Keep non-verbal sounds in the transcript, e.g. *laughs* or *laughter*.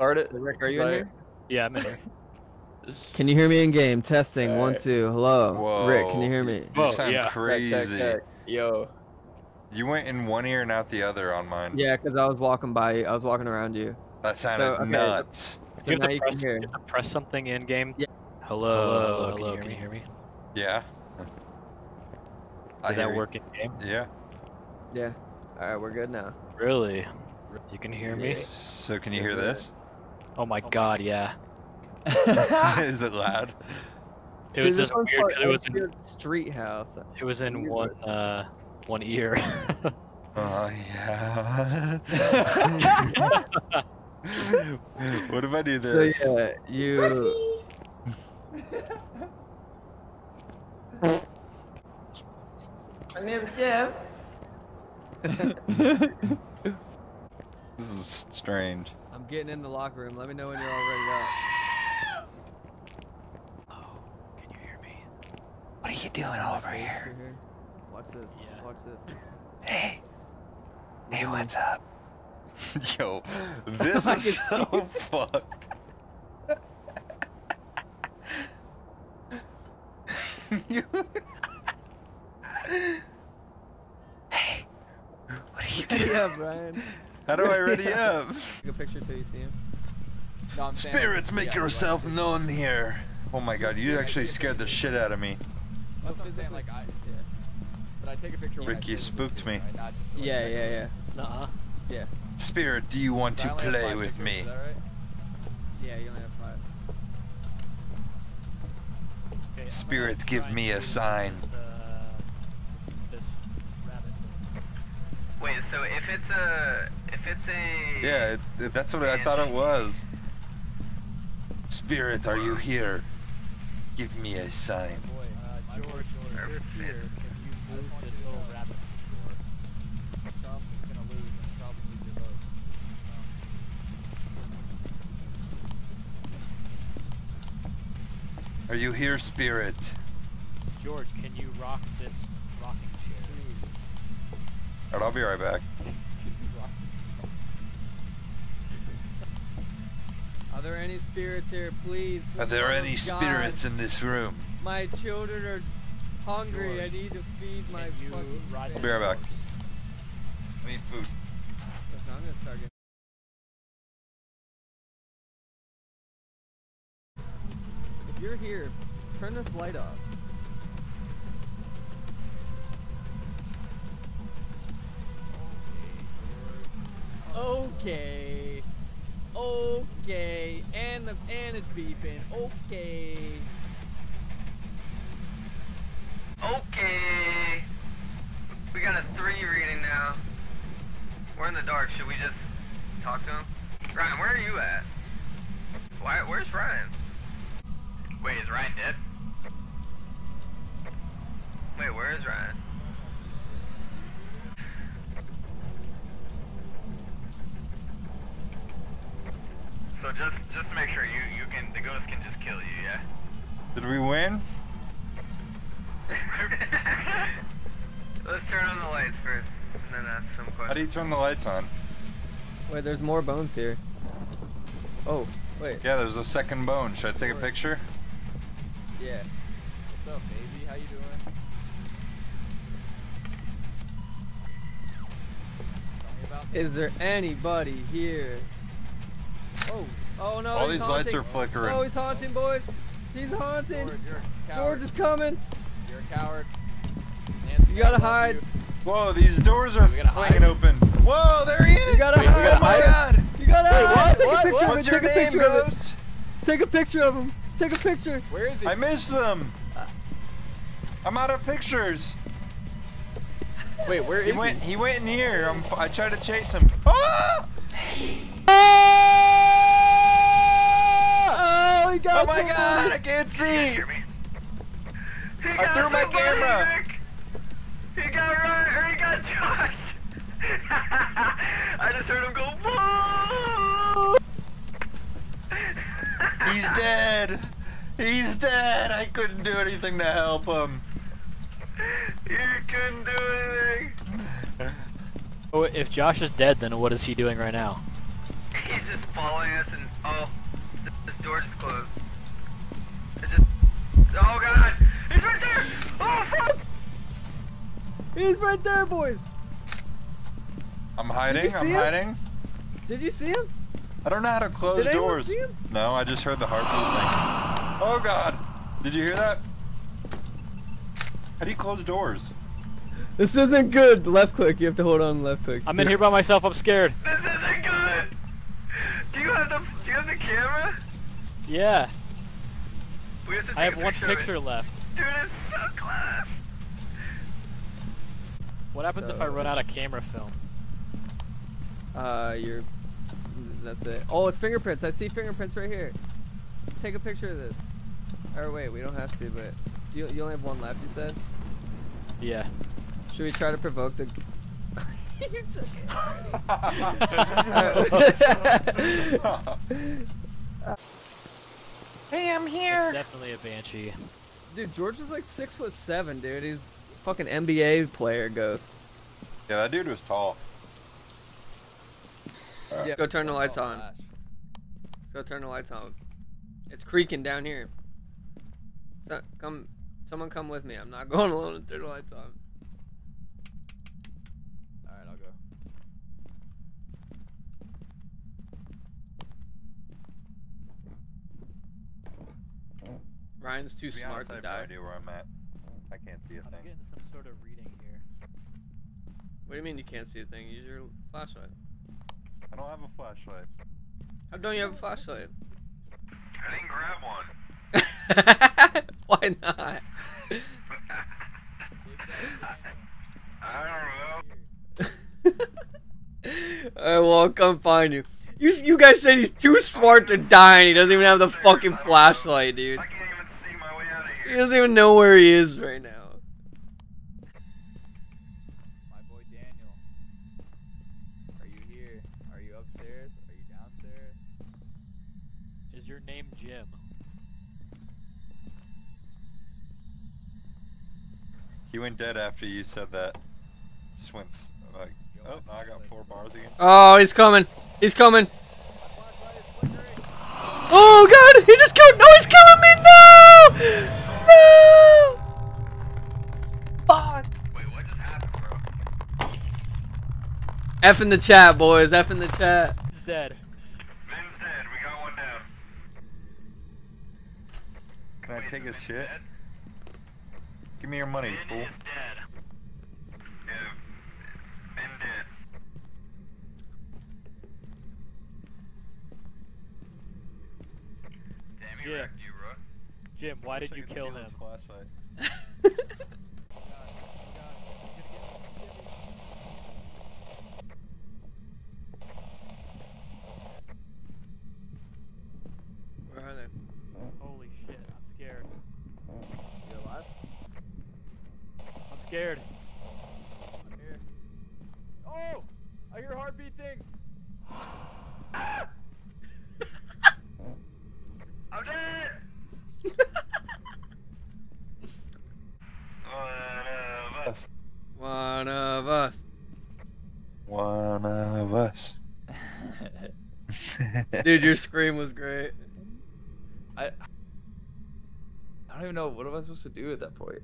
Start it. Rick, are you in here? Yeah, I'm in here. *laughs* Can you hear me in game? Testing. One, two. Hello. Rick, can you hear me? You Whoa, sound yeah. Check, crazy. check, check. Yo. You went in one ear and out the other on mine. Yeah, because I was walking by you. I was walking around you. That sounded okay. nuts. So you now have you press, can hear. you have to press something in game. Yeah. Hello, hello, can, you, hear me? Yeah. I Did hear that you. in game? Yeah. Yeah. Alright, we're good now. Really? You can hear me? So can you hear this? Oh my god, yeah. *laughs* *laughs* Is it loud? It was just weird called 'cause it was in, Oakfield Street House. it was in Weird. one uh one ear. *laughs* Oh yeah. what if I do this? So yeah, you. My name's Jeff. This is strange. I'm getting in the locker room. Let me know when you're all ready to. oh, can you hear me? What are you doing over You're here. Watch this. Yeah. Watch this. Hey. Hey, what's up? *laughs* Yo, this *laughs* is so fucked. *laughs* You- hey, what are you doing? yeah, Brian. How do I ready *laughs* up? Take a picture till you see him. No, I'm Spirits, yeah, make you yourself like- known here. Oh my god, you actually scared the shit out of me. That's what I'm saying. Like I. Yeah. But I take a picture. when I Rick, you spooked see me. right? To, like, Yeah, yeah, yeah. Nuh-uh. Yeah. Spirit, do you want So to play with pictures, me? Is that right? Yeah, you only have five. Okay, Spirit, give me a sign. This, uh, this rabbit thing. Wait, so if it's a if it's a Yeah, it, it- that's what I thought it was. Spirit, are you here? Give me a sign. Boy, Uh, my George, if you're here, can you move this little rabbit door? Trump's gonna lose and probably need your vote. Are you here, Spirit? George, can you rock this rocking chair? Alright, I'll be right back. Are there any spirits here, please? Are there any God. spirits in this room? My children are hungry. I need to feed my Can you fucking ride I'll be right back. horse? I need food. Listen, I'm gonna start getting. If you're here, turn this light off. Okay. Okay. And the and it's beeping. Okay. Okay. We got a three reading now. We're in the dark. Should we just talk to him? Ryan, where are you at? Why? Where's Ryan? Wait, is Ryan dead? Wait, where is Ryan? So just just to make sure you you can the ghost can just kill you, yeah. Did we win? *laughs* Let's turn on the lights first, and then ask some questions. How do you turn the lights on? Wait, there's more bones here. Oh, wait. Yeah, there's a second bone. Should I take a picture? Yeah. What's up, baby? How you doing? Tell me about Is there anybody here? Oh, oh no. All he's these lights are flickering. Oh, he's haunting, boys. He's haunting. George, you're a George is coming. You're a coward. Nancy, You gotta hide. you. Whoa, these doors are We gotta flinging hide? open. Whoa, there he is! You gotta Wait, hide. gotta oh my hide? god! You gotta Wait, hide. what? Take What? a picture What? of What's your Take a name, of it. Ghost? Take a picture of him. Take a picture. Where is he? I missed them! I'm out of pictures. Wait, where He he? went. He went in here. I'm, f- I tried to chase him. Ah! Oh, he got Oh my somebody. god! Oh I can't see. He I threw my camera. Rick. He got Ryan, or he got Josh. *laughs* I just heard him go. Whoa! He's dead. He's dead. I couldn't do anything to help him. You couldn't do anything. Oh, if Josh is dead, then what is he doing right now? He's just following us and oh, this, this door just closed. It just. Oh god! He's right there! Oh fuck! He's right there, boys. I'm hiding. I'm him? hiding. Did you see him? I don't know how to close Did doors. see him? No, I just heard the heartbeat thing. Oh god! Did you hear that? How do you close doors? This isn't good. Left click. You have to hold on left click. I'm in here by myself. I'm scared. This isn't good! Do you have the do you have the camera? Yeah. We have to I have one picture, it. picture left. Dude, it's so close! What happens if I run out of camera film? Uh, you're. That's it. Oh, it's fingerprints. I see fingerprints right here. Take a picture of this. Or wait, we don't have to, but you you only have one left. You said. Yeah. Should we try to provoke the? *laughs* you took it. *laughs* *laughs* hey, I'm here. It's here. definitely a banshee. dude, George is like six foot seven, dude. He's fucking NBA player ghost. Yeah, that dude was tall. Yeah. Go turn the lights on. Flash. Let's go turn the lights on. It's creaking down here. So, come, someone come with me. I'm not *laughs* going alone and turn the lights on. Alright, I'll go. Ryan's too To be smart honest, I to have no idea where I'm at. I can't see a I'm thing. getting some sort of reading here. What do you mean you can't see a thing? Use your flashlight. I don't have a flashlight. How don't you have a flashlight? I didn't grab one. *laughs* Why not? I don't know. Alright, well, I'll come find you. You you guys said he's too smart to die and he doesn't even have the fucking flashlight, dude. I can't even see my way out of He doesn't even know where he is right now. My boy Daniel. Are you here? Are you upstairs? Are you downstairs? Is your name Jim? He went dead after you said that. Just went like, oh, now I got four bars again. Oh, he's coming. He's coming. Oh god, F in the chat, boys. F in the chat. He's dead. Ben's dead. We got one down. Can I take so his shit? dead? Give me your money, Ben fool. is dead. Yeah. Ben dead. Damn, he Yeah. wrecked you, bro. Jim, why did you kill him? *laughs* his Flashlight. Where are they? Holy shit, I'm scared. You alive? I'm scared. I'm here. Oh! I hear heartbeat things! Ah! I'm dead! One of us. One of us. One of us. Dude, your scream was great. I I don't even know what am I supposed to do at that point.